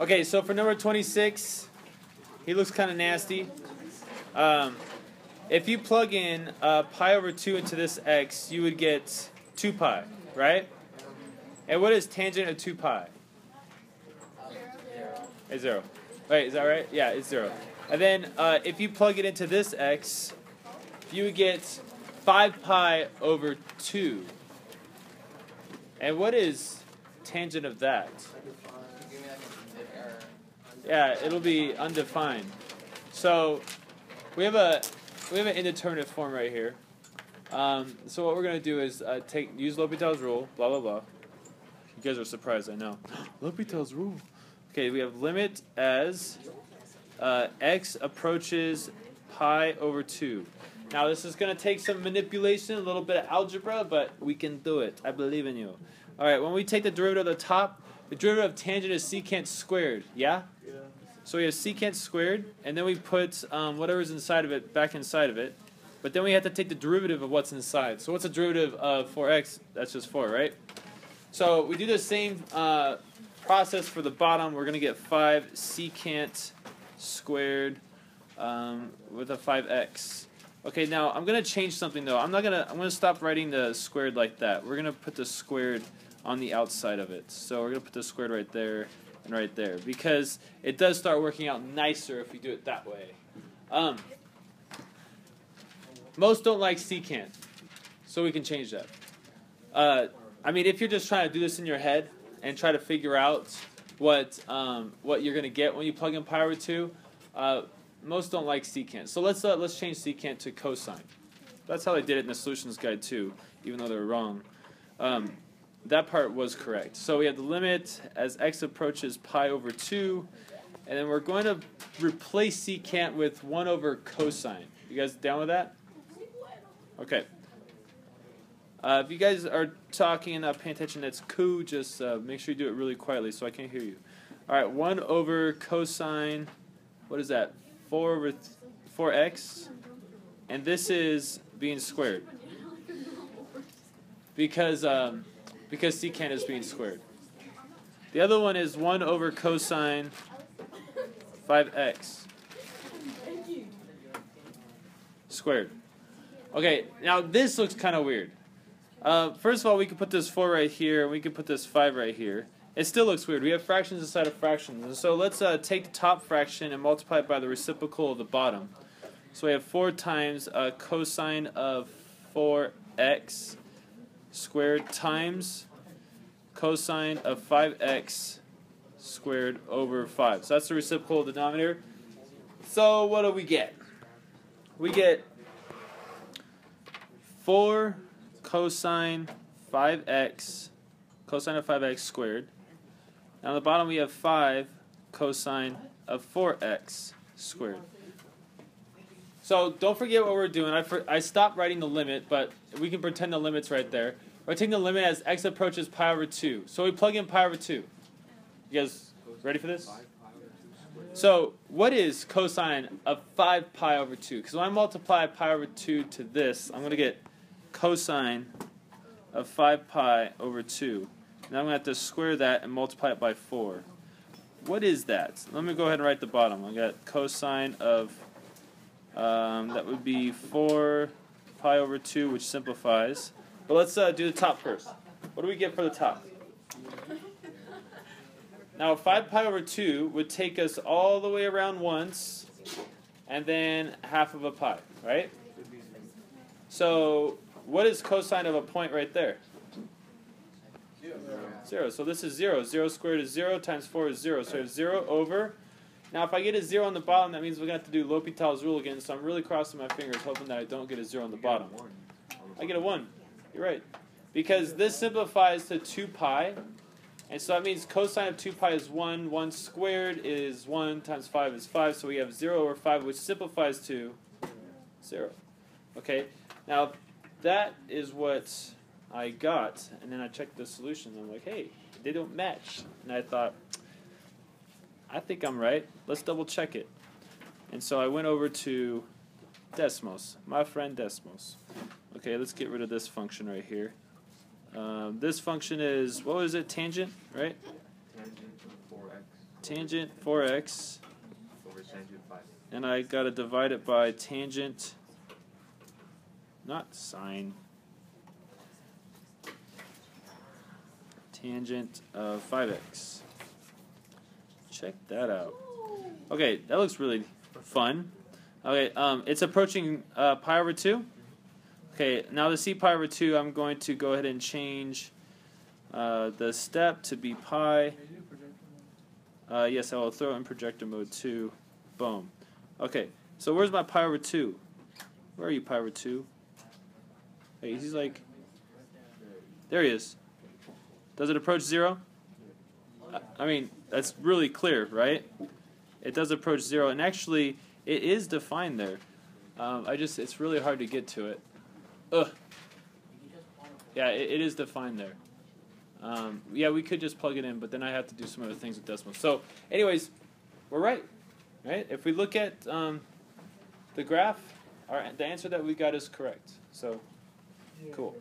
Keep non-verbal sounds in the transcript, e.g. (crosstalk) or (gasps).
Okay, so for number 26, he looks kind of nasty. Um, if you plug in uh, pi over 2 into this x, you would get 2 pi, right? And what is tangent of 2 pi? It's 0. Wait, is that right? Yeah, it's 0. And then uh, if you plug it into this x, you would get 5 pi over 2. And what is tangent of that? Yeah, it'll be undefined. So we have a we have an indeterminate form right here. Um, so what we're gonna do is uh, take use L'Hopital's rule. Blah blah blah. You guys are surprised, I know. (gasps) L'Hopital's rule. Okay, we have limit as uh, x approaches pi over two. Now this is gonna take some manipulation, a little bit of algebra, but we can do it. I believe in you. All right, when we take the derivative of the top, the derivative of tangent is secant squared. Yeah. So we have secant squared, and then we put um, whatever's inside of it back inside of it. But then we have to take the derivative of what's inside. So what's the derivative of 4x? That's just 4, right? So we do the same uh, process for the bottom. We're going to get 5 secant squared um, with a 5x. Okay, now I'm going to change something though. I'm not going to I'm going to stop writing the squared like that. We're going to put the squared on the outside of it. So we're going to put the squared right there and right there because it does start working out nicer if we do it that way. Um, most don't like secant, so we can change that. Uh, I mean, if you're just trying to do this in your head and try to figure out what um, what you're going to get when you plug in pi over 2, uh, most don't like secant. So let's uh, let's change secant to cosine. That's how they did it in the solutions guide too, even though they're wrong. Um, that part was correct. So we have the limit as x approaches pi over 2, and then we're going to replace secant with 1 over cosine. You guys down with that? Okay. Uh, if you guys are talking and not paying attention, that's cool. Just uh, make sure you do it really quietly so I can't hear you. All right, 1 over cosine, what is that? 4 over 4x. And this is being squared. Because um, because secant is being squared. The other one is 1 over cosine 5x squared. Okay, now this looks kind of weird. Uh, first of all, we could put this 4 right here, and we could put this 5 right here. It still looks weird. We have fractions inside of fractions. And so let's uh, take the top fraction and multiply it by the reciprocal of the bottom. So we have 4 times uh, cosine of 4x squared times cosine of 5x squared over 5. So that's the reciprocal denominator. So what do we get? We get 4 cosine 5x cosine of 5x squared. Now on the bottom we have 5 cosine of 4x squared. So don't forget what we're doing. I, for, I stopped writing the limit, but we can pretend the limit's right there. We're taking the limit as x approaches pi over 2. So we plug in pi over 2. You guys ready for this? So what is cosine of 5 pi over 2? Because when I multiply pi over 2 to this, I'm going to get cosine of 5 pi over 2. Now I'm going to have to square that and multiply it by 4. What is that? Let me go ahead and write the bottom. I got cosine of um, that would be 4 pi over 2, which simplifies. But let's uh, do the top first. What do we get for the top? (laughs) Now, 5 pi over 2 would take us all the way around once, and then half of a pi, right? So, what is cosine of a point right there? Zero. So this is zero. Zero squared is zero times four is zero. So we have zero over now, if I get a zero on the bottom, that means we're going to have to do L'Hopital's rule again, so I'm really crossing my fingers, hoping that I don't get a zero on the bottom. I get a 1. You're right. Because this simplifies to 2 pi, and so that means cosine of 2 pi is 1. 1 squared is 1 times 5 is 5, so we have 0 over 5, which simplifies to 0. Okay, now that is what I got, and then I checked the solution, and I'm like, hey, they don't match. And I thought, I think I'm right. Let's double check it. And so I went over to Desmos, my friend Desmos. Okay, let's get rid of this function right here. Um, this function is, what was it, tangent, right? Tangent of 4x. tangent 4x, over tangent 5. and I gotta divide it by tangent, not sine, tangent of 5x. Check that out. Okay, that looks really fun. Okay, um, it's approaching uh, pi over 2. Okay, now to see pi over 2, I'm going to go ahead and change uh, the step to be pi. Uh, yes, I will throw in projector mode 2. Boom. Okay, so where's my pi over 2? Where are you, pi over 2? Hey, he's like. There he is. Does it approach 0? I- mean, that's really clear, right? It does approach 0, and actually, it is defined there. Um, I just, it's really hard to get to it. Ugh. Yeah, it, it is defined there. Um, yeah, we could just plug it in, but then I have to do some other things with decimals. So, anyways, we're right, right? If we look at um, the graph, our, the answer that we got is correct. So, cool.